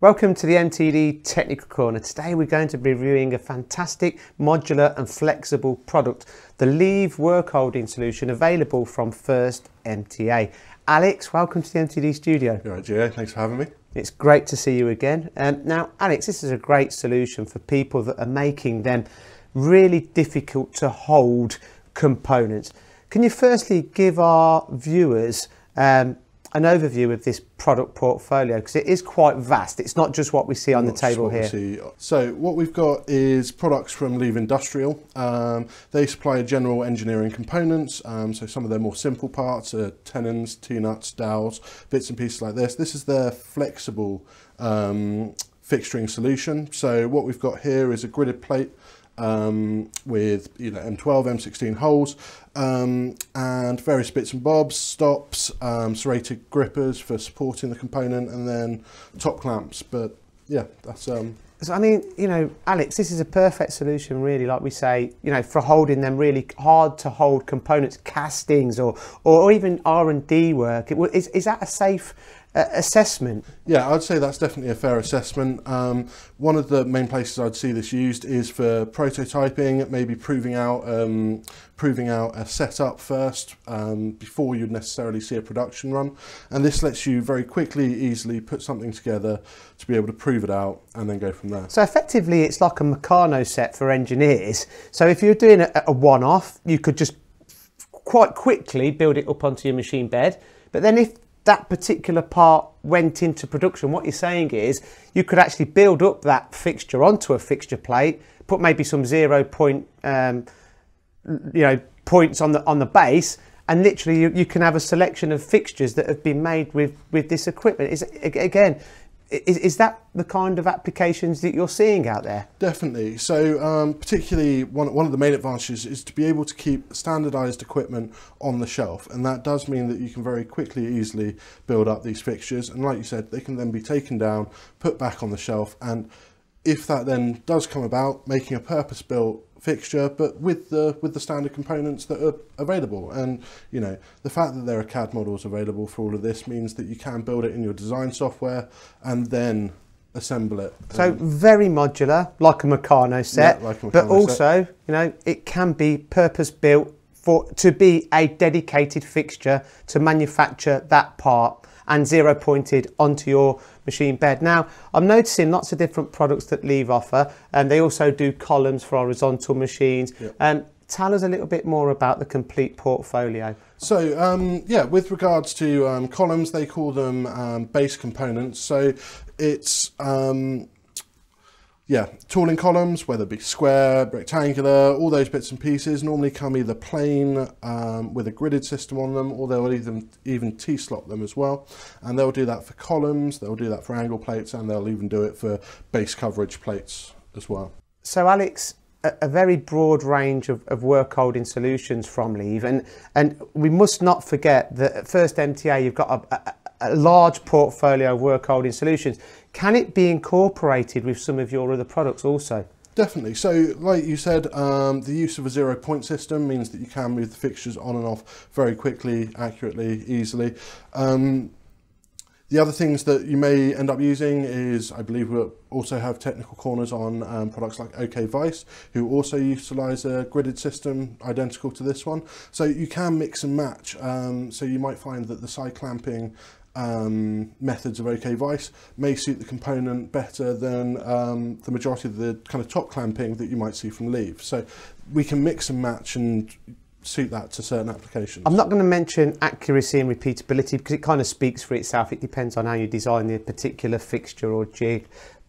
Welcome to the MTD Technical Corner. Today we're going to be reviewing a fantastic modular and flexible product, the Leave work holding solution available from First MTA. Alex, welcome to the MTD studio. All right, Gio, thanks for having me. It's great to see you again. Um, now, Alex, this is a great solution for people that are making them really difficult to hold components. Can you firstly give our viewers um, an overview of this product portfolio because it is quite vast. It's not just what we see on the table here. So what we've got is products from Leave Industrial. Um, they supply general engineering components. Um, so some of their more simple parts are tenons, T-nuts, dowels, bits and pieces like this. This is their flexible um, fixturing solution. So what we've got here is a gridded plate um, with you know M12, M16 holes, um, and various bits and bobs, stops, um, serrated grippers for supporting the component, and then top clamps. But yeah, that's. Um, so, I mean, you know, Alex, this is a perfect solution, really, like we say, you know, for holding them really hard to hold components, castings, or or even R and D work. Is is that a safe uh, assessment? Yeah, I'd say that's definitely a fair assessment. Um, one of the main places I'd see this used is for prototyping, maybe proving out um, proving out a setup first um, before you'd necessarily see a production run. And this lets you very quickly, easily put something together to be able to prove it out and then go from there. So effectively, it's like a Meccano set for engineers. So if you're doing a, a one-off, you could just quite quickly build it up onto your machine bed. But then if that particular part went into production, what you're saying is you could actually build up that fixture onto a fixture plate, put maybe some zero point, um, you know, points on the on the base, and literally you, you can have a selection of fixtures that have been made with with this equipment. Is again, is, is that the kind of applications that you're seeing out there? Definitely. So, um, particularly one, one of the main advantages is to be able to keep standardized equipment on the shelf. And that does mean that you can very quickly, easily build up these fixtures. And like you said, they can then be taken down, put back on the shelf. And if that then does come about, making a purpose built fixture, but with the with the standard components that are available. And you know, the fact that there are CAD models available for all of this means that you can build it in your design software and then assemble it. So very modular, like a Meccano set, yeah, like a Meccano but also, set. you know, it can be purpose built for to be a dedicated fixture to manufacture that part and zero pointed onto your machine bed. Now, I'm noticing lots of different products that Leave offer, and they also do columns for horizontal machines. Yep. Um, tell us a little bit more about the complete portfolio. So um, yeah, with regards to um, columns, they call them um, base components. So it's um, yeah, tooling columns, whether it be square, rectangular, all those bits and pieces normally come either plain um, with a gridded system on them, or they'll even, even T-slot them as well. And they'll do that for columns, they'll do that for angle plates, and they'll even do it for base coverage plates as well. So Alex, a, a very broad range of, of work holding solutions from Leave, and, and we must not forget that at First MTA you've got a, a a large portfolio of work holding solutions. Can it be incorporated with some of your other products also? Definitely. So, like you said, um, the use of a zero point system means that you can move the fixtures on and off very quickly, accurately, easily. Um, The other things that you may end up using is, I believe we also have technical corners on um, products like OK Vice, who also utilize a gridded system identical to this one. So you can mix and match. Um, so you might find that the side clamping um, methods of OK Vice may suit the component better than um, the majority of the kind of top clamping that you might see from Leave. So we can mix and match and suit that to certain applications. I'm not going to mention accuracy and repeatability because it kind of speaks for itself. It depends on how you design the particular fixture or jig.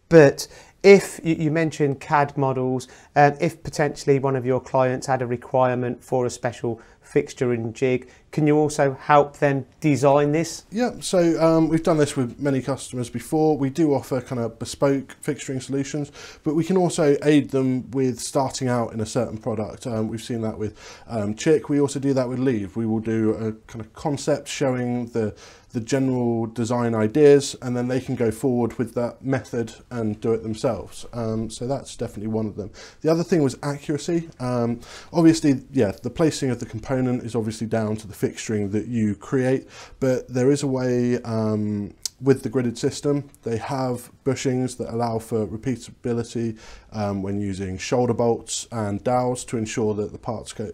But if you, mentioned CAD models, um, if potentially one of your clients had a requirement for a special fixture and jig. Can you also help them design this? Yeah, so um, we've done this with many customers before. We do offer kind of bespoke fixturing solutions, but we can also aid them with starting out in a certain product. Um, we've seen that with um, Chick. We also do that with Leave. We will do a kind of concept showing the the general design ideas and then they can go forward with that method and do it themselves. Um, so that's definitely one of them. The other thing was accuracy. Um, obviously, yeah, the placing of the component is obviously down to the fixturing that you create, but there is a way um, with the gridded system, they have bushings that allow for repeatability um, when using shoulder bolts and dowels to ensure that the parts go,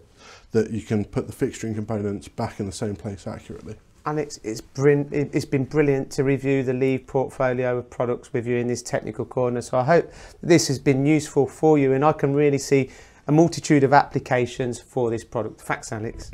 that you can put the fixturing components back in the same place accurately. And it's, it's, it's been brilliant to review the Leave portfolio of products with you in this technical corner. So I hope this has been useful for you and I can really see a multitude of applications for this product. Alex.